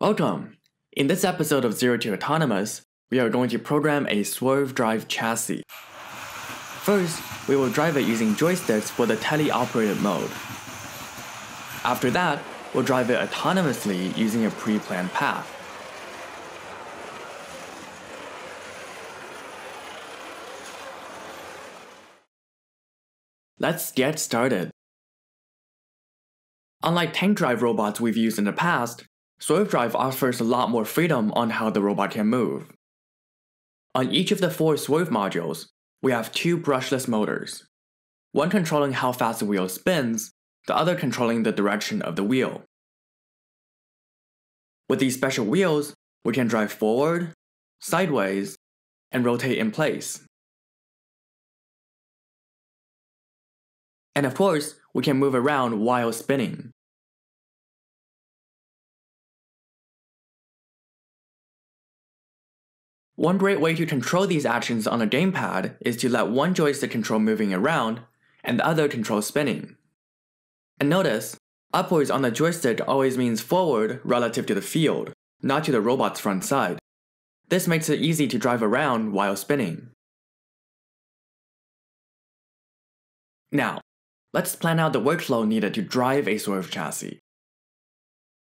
Welcome! In this episode of Zero to Autonomous, we are going to program a swerve drive chassis. First, we will drive it using joysticks for the teleoperated mode. After that, we'll drive it autonomously using a pre-planned path. Let's get started. Unlike tank drive robots we've used in the past, Swerve Drive offers a lot more freedom on how the robot can move. On each of the four swerve modules, we have two brushless motors, one controlling how fast the wheel spins, the other controlling the direction of the wheel. With these special wheels, we can drive forward, sideways, and rotate in place. And of course, we can move around while spinning. One great way to control these actions on a gamepad is to let one joystick control moving around and the other control spinning. And notice, upwards on the joystick always means forward relative to the field, not to the robot's front side. This makes it easy to drive around while spinning. Now, let's plan out the workflow needed to drive a swerve chassis.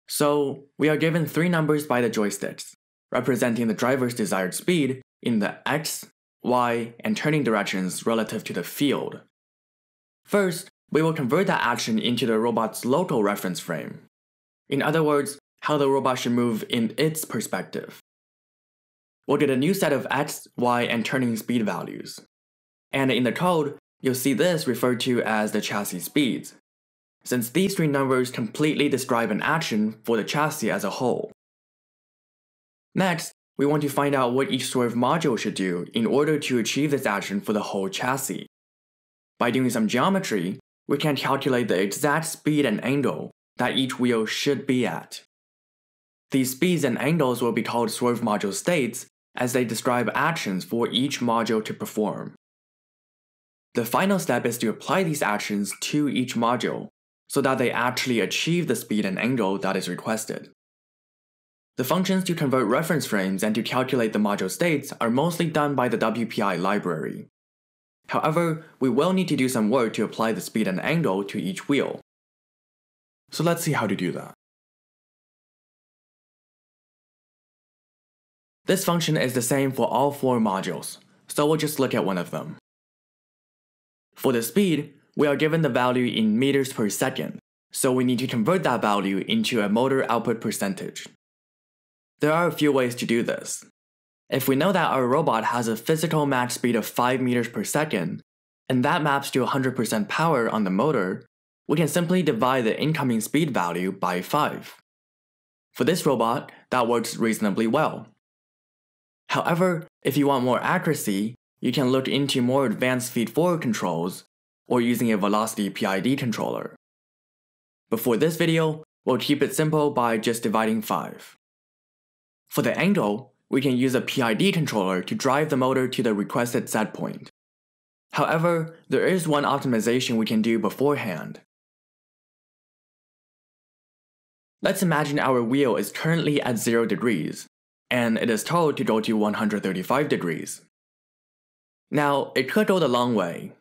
So, we are given three numbers by the joysticks representing the driver's desired speed in the x, y, and turning directions relative to the field. First, we will convert that action into the robot's local reference frame. In other words, how the robot should move in its perspective. We'll get a new set of x, y, and turning speed values. And in the code, you'll see this referred to as the chassis speeds, since these three numbers completely describe an action for the chassis as a whole. Next, we want to find out what each swerve module should do in order to achieve this action for the whole chassis. By doing some geometry, we can calculate the exact speed and angle that each wheel should be at. These speeds and angles will be called swerve module states as they describe actions for each module to perform. The final step is to apply these actions to each module so that they actually achieve the speed and angle that is requested. The functions to convert reference frames and to calculate the module states are mostly done by the WPI library. However, we will need to do some work to apply the speed and angle to each wheel. So let's see how to do that. This function is the same for all four modules, so we'll just look at one of them. For the speed, we are given the value in meters per second, so we need to convert that value into a motor output percentage. There are a few ways to do this. If we know that our robot has a physical max speed of 5 meters per second, and that maps to 100% power on the motor, we can simply divide the incoming speed value by 5. For this robot, that works reasonably well. However, if you want more accuracy, you can look into more advanced feed-forward controls or using a velocity PID controller. But for this video, we'll keep it simple by just dividing 5. For the angle, we can use a PID controller to drive the motor to the requested set point. However, there is one optimization we can do beforehand. Let's imagine our wheel is currently at 0 degrees, and it is told to go to 135 degrees. Now, it could go the long way,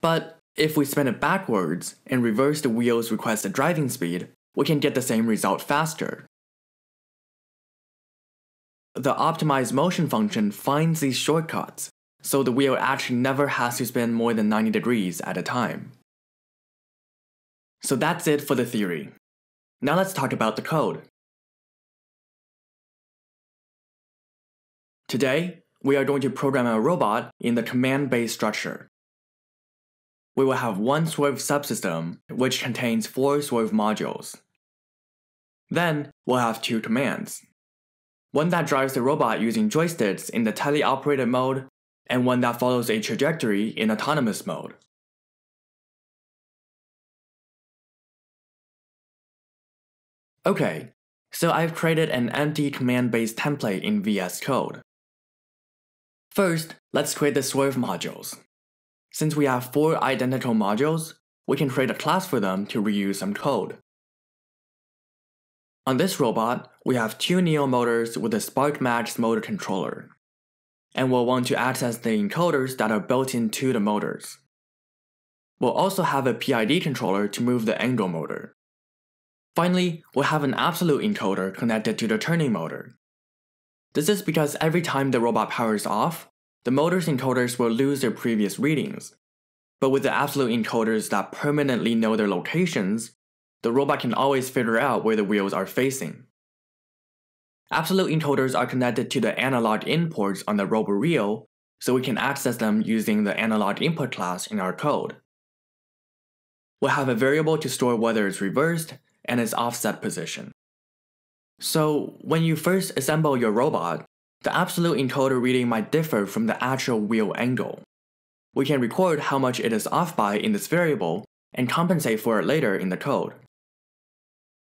but if we spin it backwards and reverse the wheel's requested driving speed, we can get the same result faster. The optimized motion function finds these shortcuts, so the wheel actually never has to spin more than 90 degrees at a time. So that's it for the theory. Now let's talk about the code. Today, we are going to program a robot in the command-based structure. We will have one swerve subsystem, which contains four swerve modules. Then, we'll have two commands one that drives the robot using joysticks in the teleoperated mode, and one that follows a trajectory in autonomous mode. Okay, so I've created an empty command-based template in VS Code. First, let's create the swerve modules. Since we have four identical modules, we can create a class for them to reuse some code. On this robot, we have two Neo motors with a SparkMax motor controller. And we'll want to access the encoders that are built into the motors. We'll also have a PID controller to move the angle motor. Finally, we'll have an absolute encoder connected to the turning motor. This is because every time the robot powers off, the motor's encoders will lose their previous readings. But with the absolute encoders that permanently know their locations, the robot can always figure out where the wheels are facing. Absolute encoders are connected to the analog inputs on the roboRIO, so we can access them using the analog input class in our code. We'll have a variable to store whether it's reversed and its offset position. So when you first assemble your robot, the absolute encoder reading might differ from the actual wheel angle. We can record how much it is off by in this variable and compensate for it later in the code.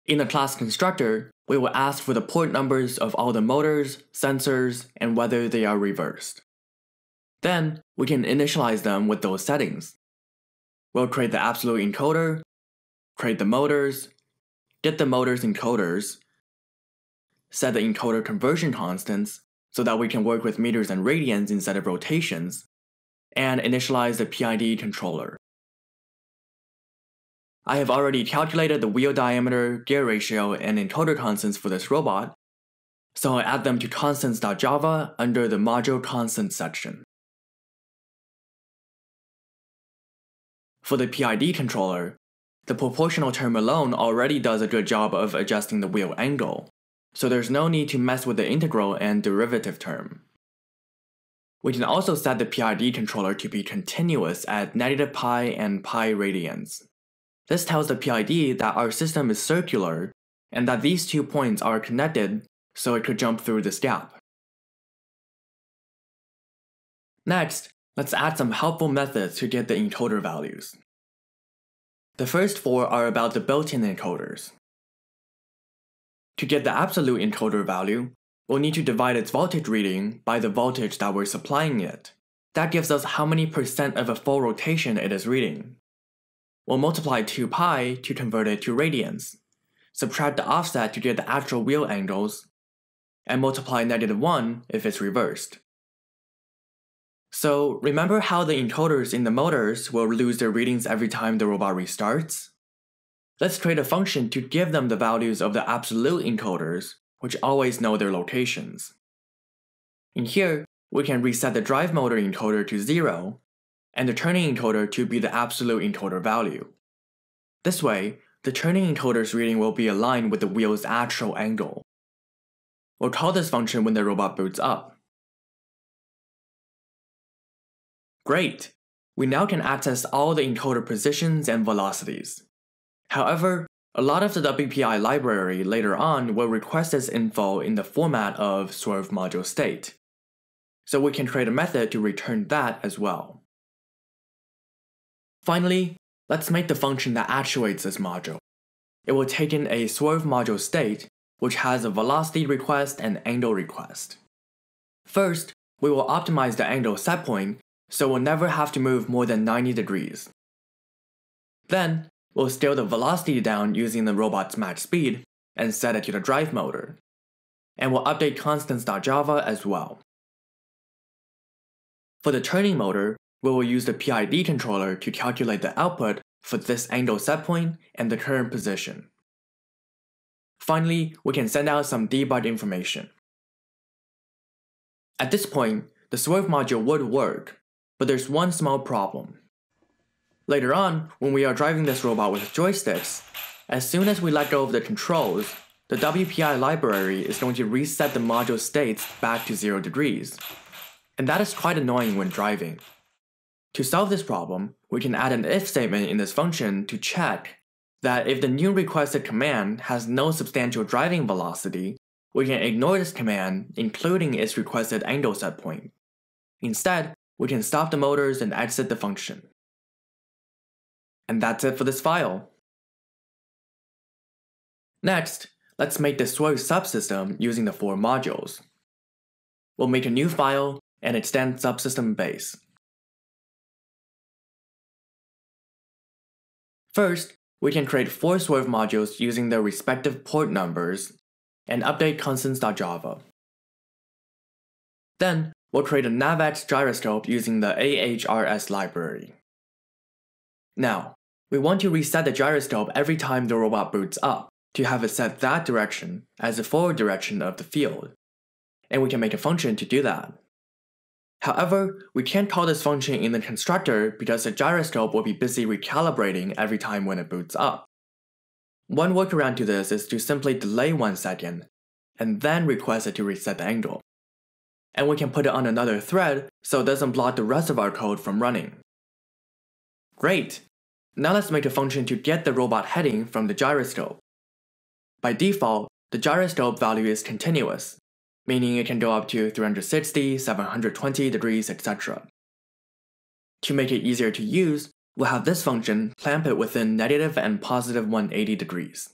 In the class constructor, we will ask for the port numbers of all the motors, sensors, and whether they are reversed. Then, we can initialize them with those settings. We'll create the absolute encoder, create the motors, get the motors encoders, set the encoder conversion constants so that we can work with meters and radians instead of rotations, and initialize the PID controller. I have already calculated the wheel diameter, gear ratio, and encoder constants for this robot, so I add them to constants.java under the module constants section. For the PID controller, the proportional term alone already does a good job of adjusting the wheel angle, so there's no need to mess with the integral and derivative term. We can also set the PID controller to be continuous at negative pi and pi radians. This tells the PID that our system is circular and that these two points are connected so it could jump through this gap. Next, let's add some helpful methods to get the encoder values. The first four are about the built-in encoders. To get the absolute encoder value, we'll need to divide its voltage reading by the voltage that we're supplying it. That gives us how many percent of a full rotation it is reading. We'll multiply 2 pi to convert it to radians, subtract the offset to get the actual wheel angles, and multiply negative 1 if it's reversed. So remember how the encoders in the motors will lose their readings every time the robot restarts? Let's create a function to give them the values of the absolute encoders, which always know their locations. In here, we can reset the drive motor encoder to 0 and the turning encoder to be the absolute encoder value. This way, the turning encoder's reading will be aligned with the wheel's actual angle. We'll call this function when the robot boots up. Great! We now can access all the encoder positions and velocities. However, a lot of the WPI library later on will request this info in the format of swerve module state. So we can create a method to return that as well. Finally, let's make the function that actuates this module. It will take in a swerve module state, which has a velocity request and angle request. First, we will optimize the angle setpoint so we'll never have to move more than 90 degrees. Then, we'll scale the velocity down using the robot's max speed and set it to the drive motor. And we'll update constants.java as well. For the turning motor, we will use the PID controller to calculate the output for this angle setpoint and the current position. Finally, we can send out some debug information. At this point, the swerve module would work, but there's one small problem. Later on, when we are driving this robot with joysticks, as soon as we let go of the controls, the WPI library is going to reset the module states back to 0 degrees. And that is quite annoying when driving. To solve this problem, we can add an if statement in this function to check that if the new requested command has no substantial driving velocity, we can ignore this command, including its requested angle set point. Instead, we can stop the motors and exit the function. And that's it for this file. Next, let's make the Swerve subsystem using the four modules. We'll make a new file and extend subsystem base. First, we can create four swerve modules using their respective port numbers and update constants.java. Then, we'll create a NavX gyroscope using the AHRS library. Now, we want to reset the gyroscope every time the robot boots up to have it set that direction as the forward direction of the field, and we can make a function to do that. However, we can't call this function in the constructor because the gyroscope will be busy recalibrating every time when it boots up. One workaround to this is to simply delay one second, and then request it to reset the angle. And we can put it on another thread so it doesn't block the rest of our code from running. Great! Now let's make a function to get the robot heading from the gyroscope. By default, the gyroscope value is continuous, meaning it can go up to 360, 720 degrees, etc. To make it easier to use, we'll have this function clamp it within negative and positive 180 degrees.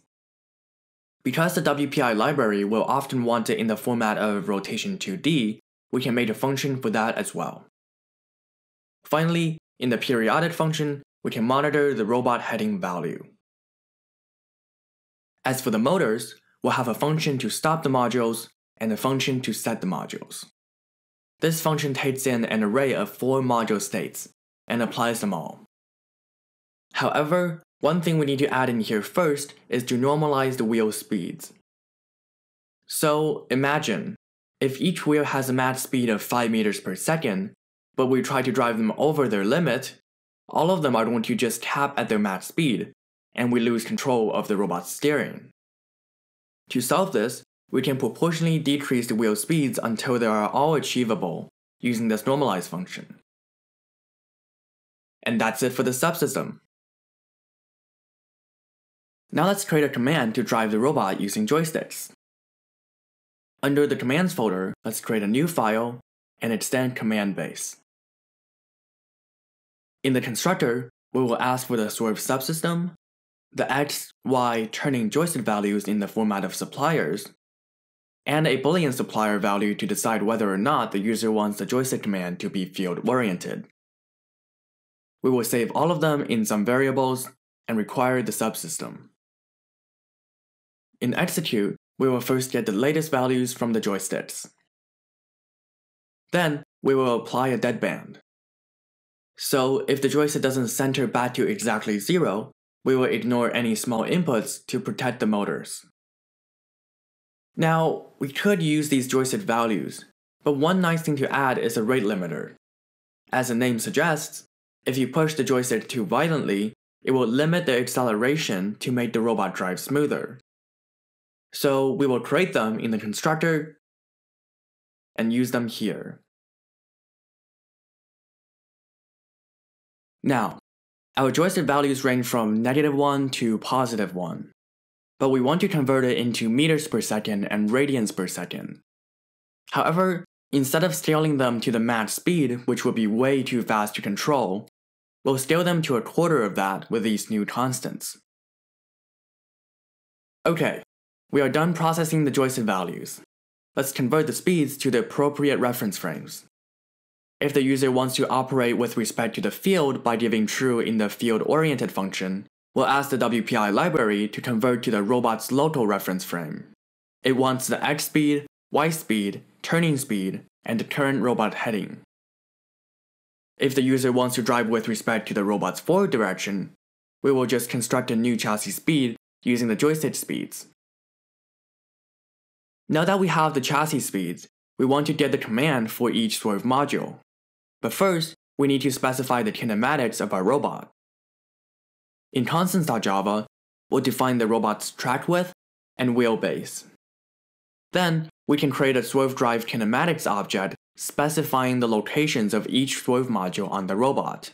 Because the WPI library will often want it in the format of rotation 2D, we can make a function for that as well. Finally, in the periodic function, we can monitor the robot heading value. As for the motors, we'll have a function to stop the modules and a function to set the modules. This function takes in an array of four module states and applies them all. However, one thing we need to add in here first is to normalize the wheel speeds. So imagine, if each wheel has a max speed of 5 meters per second, but we try to drive them over their limit, all of them are going to just cap at their max speed, and we lose control of the robot's steering. To solve this, we can proportionally decrease the wheel speeds until they are all achievable using this normalize function. And that's it for the subsystem. Now let's create a command to drive the robot using joysticks. Under the commands folder, let's create a new file and extend command base. In the constructor, we will ask for the swerve subsystem, the x, y turning joystick values in the format of suppliers, and a boolean supplier value to decide whether or not the user wants the joystick command to be field-oriented. We will save all of them in some variables and require the subsystem. In execute, we will first get the latest values from the joysticks. Then, we will apply a deadband. So if the joystick doesn't center back to exactly zero, we will ignore any small inputs to protect the motors. Now, we could use these joystick values, but one nice thing to add is a rate limiter. As the name suggests, if you push the joystick too violently, it will limit the acceleration to make the robot drive smoother. So we will create them in the constructor and use them here. Now, our joystick values range from negative 1 to positive 1, but we want to convert it into meters per second and radians per second. However, instead of scaling them to the max speed, which would be way too fast to control, we'll scale them to a quarter of that with these new constants. Okay, we are done processing the joystick values. Let's convert the speeds to the appropriate reference frames. If the user wants to operate with respect to the field by giving true in the field-oriented function, we'll ask the WPI library to convert to the robot's local reference frame. It wants the x speed, y speed, turning speed, and the current robot heading. If the user wants to drive with respect to the robot's forward direction, we will just construct a new chassis speed using the joystick speeds. Now that we have the chassis speeds, we want to get the command for each swerve module. But first, we need to specify the kinematics of our robot. In constants.java, we'll define the robot's track width and wheelbase. Then, we can create a swerve drive kinematics object specifying the locations of each swerve module on the robot.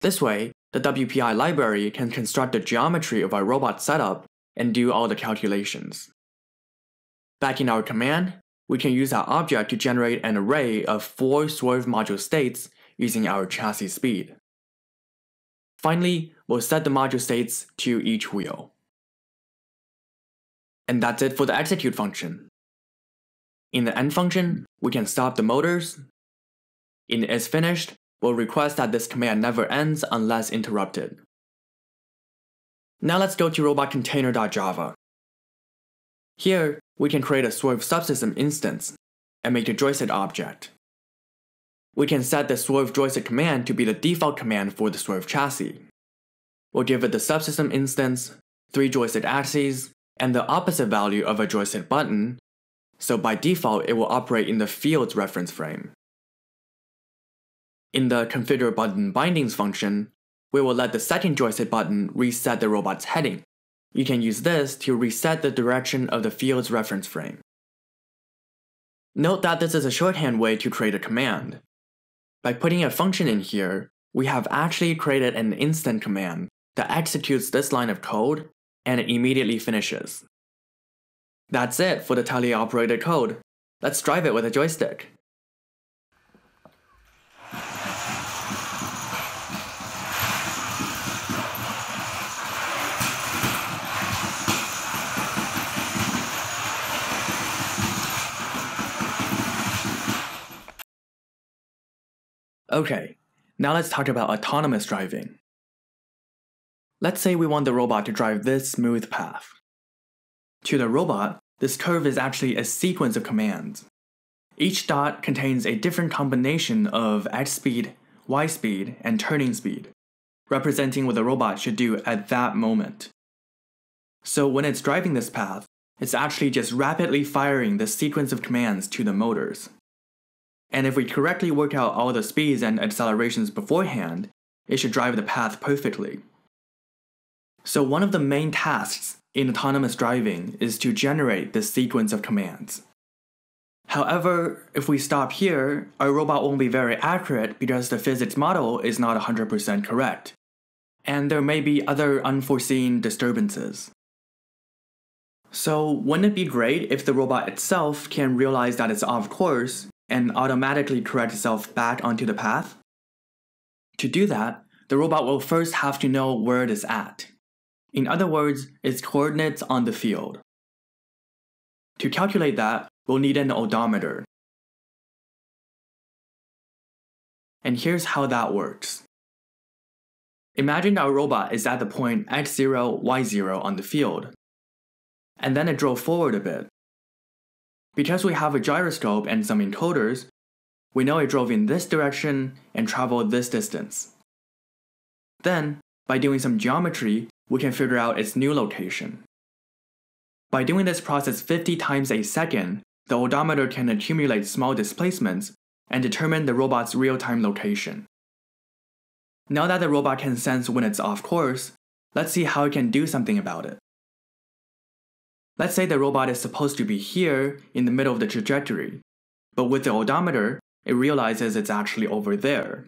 This way, the WPI library can construct the geometry of our robot setup and do all the calculations. Back in our command, we can use our object to generate an array of four swerve module states using our chassis speed. Finally, we'll set the module states to each wheel. And that's it for the execute function. In the end function, we can stop the motors. In isFinished, we'll request that this command never ends unless interrupted. Now let's go to robotcontainer.java. Here, we can create a Swerve subsystem instance and make the joystick object. We can set the Swerve joystick command to be the default command for the Swerve chassis. We'll give it the subsystem instance, three joystick axes, and the opposite value of a joystick button, so by default it will operate in the field's reference frame. In the configure button bindings function, we will let the second joystick button reset the robot's heading. You can use this to reset the direction of the field's reference frame. Note that this is a shorthand way to create a command. By putting a function in here, we have actually created an instant command that executes this line of code and it immediately finishes. That's it for the teleoperated code. Let's drive it with a joystick. Okay, now let's talk about autonomous driving. Let's say we want the robot to drive this smooth path. To the robot, this curve is actually a sequence of commands. Each dot contains a different combination of x speed, y speed, and turning speed, representing what the robot should do at that moment. So when it's driving this path, it's actually just rapidly firing this sequence of commands to the motors. And if we correctly work out all the speeds and accelerations beforehand, it should drive the path perfectly. So one of the main tasks in autonomous driving is to generate this sequence of commands. However, if we stop here, our robot won't be very accurate because the physics model is not 100% correct, and there may be other unforeseen disturbances. So, wouldn't it be great if the robot itself can realize that it's off course and automatically correct itself back onto the path? To do that, the robot will first have to know where it is at. In other words, its coordinates on the field. To calculate that, we'll need an odometer. And here's how that works. Imagine our robot is at the point x0, y0 on the field, and then it drove forward a bit. Because we have a gyroscope and some encoders, we know it drove in this direction and traveled this distance. Then, by doing some geometry, we can figure out its new location. By doing this process 50 times a second, the odometer can accumulate small displacements and determine the robot's real-time location. Now that the robot can sense when it's off course, let's see how it can do something about it. Let's say the robot is supposed to be here in the middle of the trajectory, but with the odometer, it realizes it's actually over there.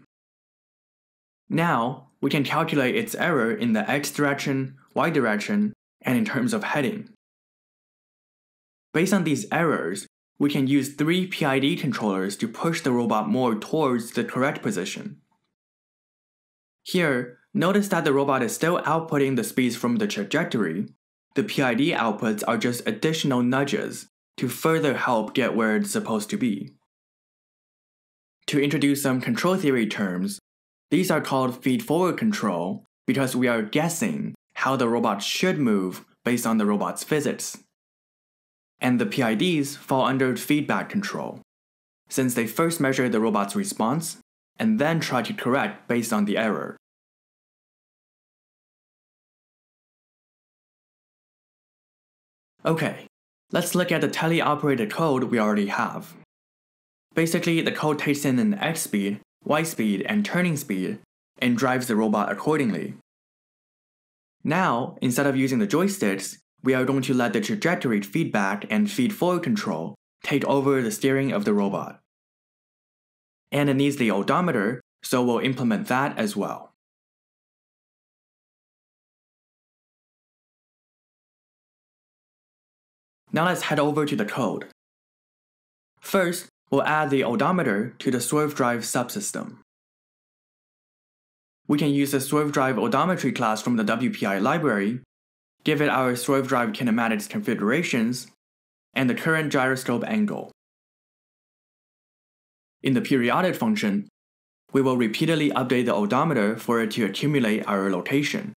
Now, we can calculate its error in the x direction, y direction, and in terms of heading. Based on these errors, we can use three PID controllers to push the robot more towards the correct position. Here, notice that the robot is still outputting the speeds from the trajectory, the PID outputs are just additional nudges to further help get where it's supposed to be. To introduce some control theory terms, these are called feed-forward control because we are guessing how the robot should move based on the robot's physics. And the PIDs fall under feedback control, since they first measure the robot's response and then try to correct based on the error. Okay, let's look at the teleoperated code we already have. Basically, the code takes in an x speed, y speed, and turning speed, and drives the robot accordingly. Now, instead of using the joysticks, we are going to let the trajectory feedback and feed forward control take over the steering of the robot. And it needs the odometer, so we'll implement that as well. Now let's head over to the code. First, we'll add the odometer to the Swerve Drive subsystem. We can use the Swerve Drive odometry class from the WPI library, give it our Swerve Drive kinematics configurations, and the current gyroscope angle. In the periodic function, we will repeatedly update the odometer for it to accumulate our location,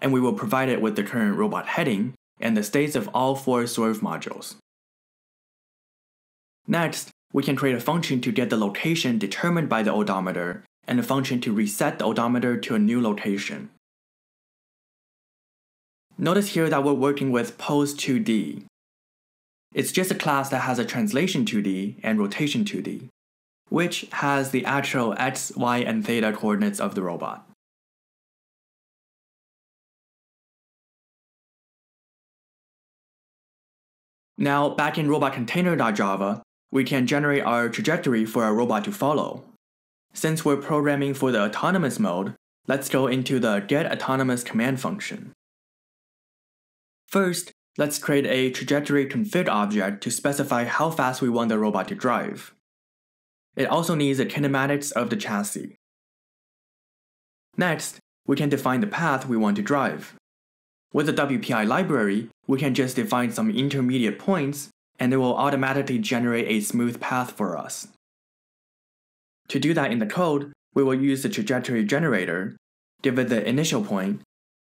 and we will provide it with the current robot heading and the states of all four swerve modules. Next, we can create a function to get the location determined by the odometer and a function to reset the odometer to a new location. Notice here that we're working with pose2D. It's just a class that has a translation 2D and rotation 2D, which has the actual x, y, and theta coordinates of the robot. Now, back in robotcontainer.java, we can generate our trajectory for our robot to follow. Since we're programming for the autonomous mode, let's go into the getAutonomous command function. First, let's create a trajectory config object to specify how fast we want the robot to drive. It also needs the kinematics of the chassis. Next, we can define the path we want to drive. With the WPI library, we can just define some intermediate points and it will automatically generate a smooth path for us. To do that in the code, we will use the trajectory generator, give it the initial point,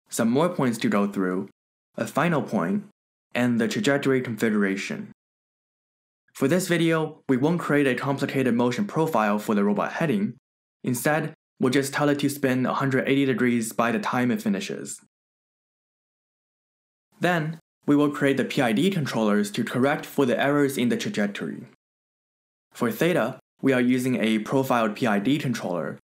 some more points to go through, a final point, and the trajectory configuration. For this video, we won't create a complicated motion profile for the robot heading. Instead, we'll just tell it to spin 180 degrees by the time it finishes. Then, we will create the PID controllers to correct for the errors in the trajectory. For theta, we are using a profiled PID controller,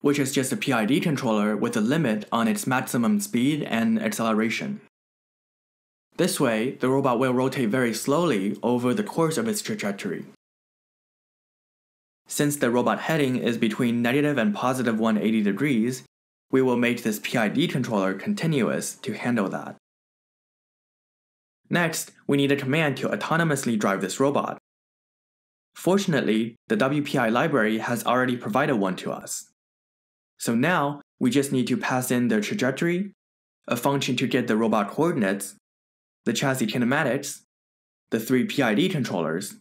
which is just a PID controller with a limit on its maximum speed and acceleration. This way, the robot will rotate very slowly over the course of its trajectory. Since the robot heading is between negative and positive 180 degrees, we will make this PID controller continuous to handle that. Next, we need a command to autonomously drive this robot. Fortunately, the WPI library has already provided one to us. So now, we just need to pass in the trajectory, a function to get the robot coordinates, the chassis kinematics, the three PID controllers,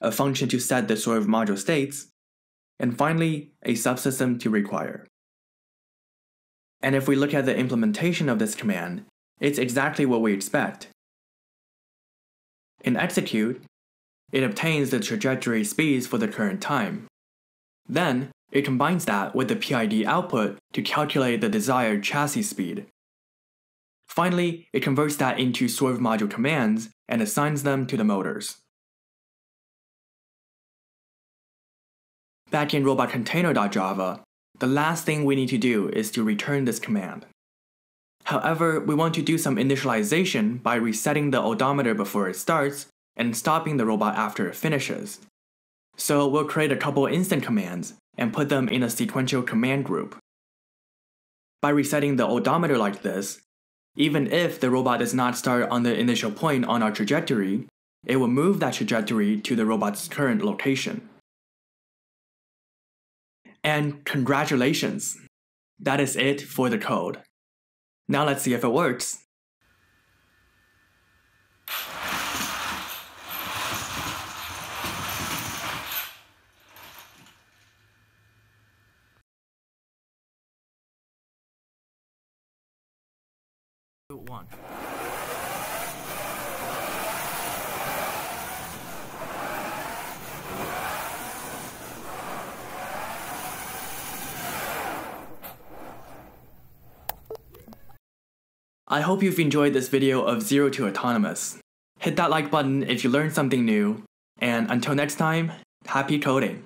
a function to set the swerve module states, and finally, a subsystem to require. And if we look at the implementation of this command, it's exactly what we expect. In execute, it obtains the trajectory speeds for the current time. Then, it combines that with the PID output to calculate the desired chassis speed. Finally, it converts that into swerve module commands and assigns them to the motors. Back in robotcontainer.java, the last thing we need to do is to return this command. However, we want to do some initialization by resetting the odometer before it starts and stopping the robot after it finishes. So we'll create a couple instant commands and put them in a sequential command group. By resetting the odometer like this, even if the robot does not start on the initial point on our trajectory, it will move that trajectory to the robot's current location. And congratulations! That is it for the code. Now let's see if it works. One. I hope you've enjoyed this video of Zero to Autonomous. Hit that like button if you learned something new, and until next time, happy coding!